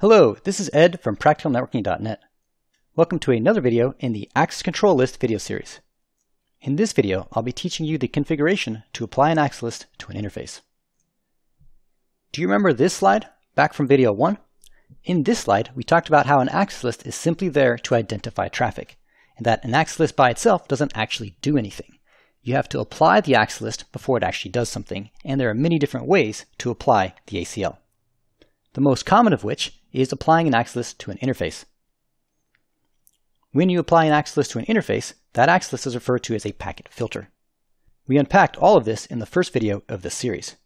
Hello, this is Ed from PracticalNetworking.net. Welcome to another video in the Access Control List video series. In this video, I'll be teaching you the configuration to apply an access list to an interface. Do you remember this slide back from video 1? In this slide, we talked about how an access list is simply there to identify traffic, and that an access list by itself doesn't actually do anything. You have to apply the access list before it actually does something, and there are many different ways to apply the ACL. The most common of which is applying an list to an interface. When you apply an list to an interface, that list is referred to as a packet filter. We unpacked all of this in the first video of this series.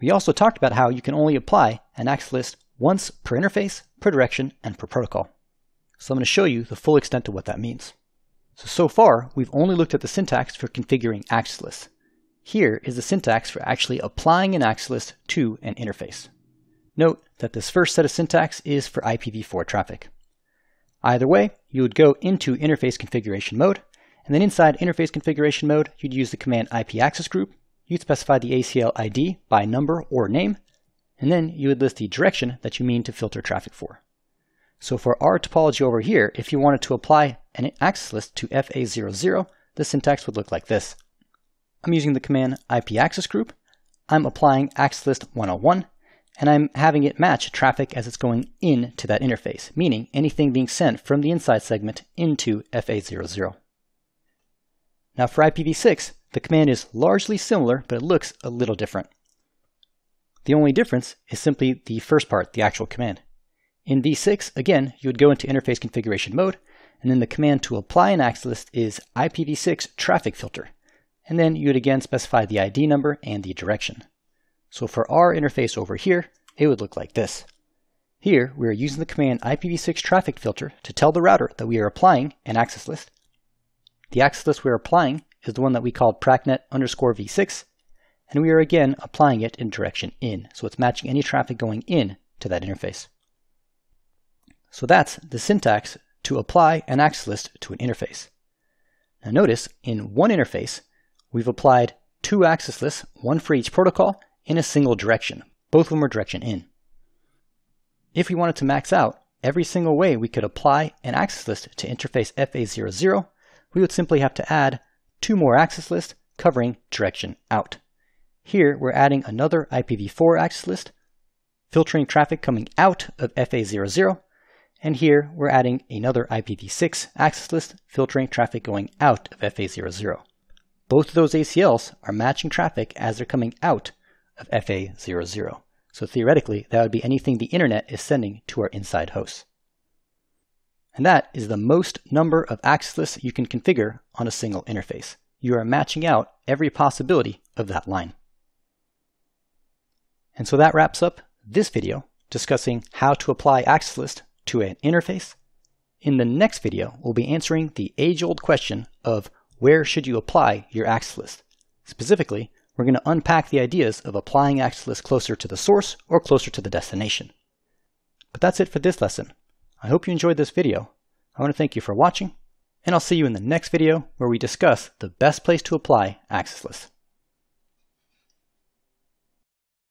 We also talked about how you can only apply an list once per interface, per direction, and per protocol. So I'm going to show you the full extent of what that means. So, so far, we've only looked at the syntax for configuring lists. Here is the syntax for actually applying an list to an interface. Note that this first set of syntax is for IPv4 traffic. Either way, you would go into interface configuration mode, and then inside interface configuration mode, you'd use the command IP access group. You'd specify the ACL ID by number or name, and then you would list the direction that you mean to filter traffic for. So for our topology over here, if you wanted to apply an access list to FA00, the syntax would look like this. I'm using the command IP access group. I'm applying access list 101, and I'm having it match traffic as it's going into that interface, meaning anything being sent from the inside segment into FA00. Now for IPv6, the command is largely similar, but it looks a little different. The only difference is simply the first part, the actual command. In v6, again, you would go into interface configuration mode, and then the command to apply an access list is IPv6 traffic filter. And then you would again specify the ID number and the direction. So for our interface over here, it would look like this. Here, we are using the command IPv6 traffic filter to tell the router that we are applying an access list. The access list we are applying is the one that we called pracnet underscore v6, and we are again applying it in direction in, so it's matching any traffic going in to that interface. So that's the syntax to apply an access list to an interface. Now notice, in one interface, we've applied two access lists, one for each protocol, in a single direction. Both of them are direction in. If we wanted to max out every single way we could apply an access list to interface FA00, we would simply have to add two more access lists covering direction out. Here we're adding another IPv4 access list, filtering traffic coming out of FA00, and here we're adding another IPv6 access list, filtering traffic going out of FA00. Both of those ACLs are matching traffic as they're coming out of FA00. So theoretically, that would be anything the internet is sending to our inside hosts. And that is the most number of access lists you can configure on a single interface. You are matching out every possibility of that line. And so that wraps up this video discussing how to apply access list to an interface. In the next video, we'll be answering the age-old question of where should you apply your access list? Specifically, we're going to unpack the ideas of applying access lists closer to the source or closer to the destination. But that's it for this lesson. I hope you enjoyed this video. I want to thank you for watching, and I'll see you in the next video where we discuss the best place to apply access lists.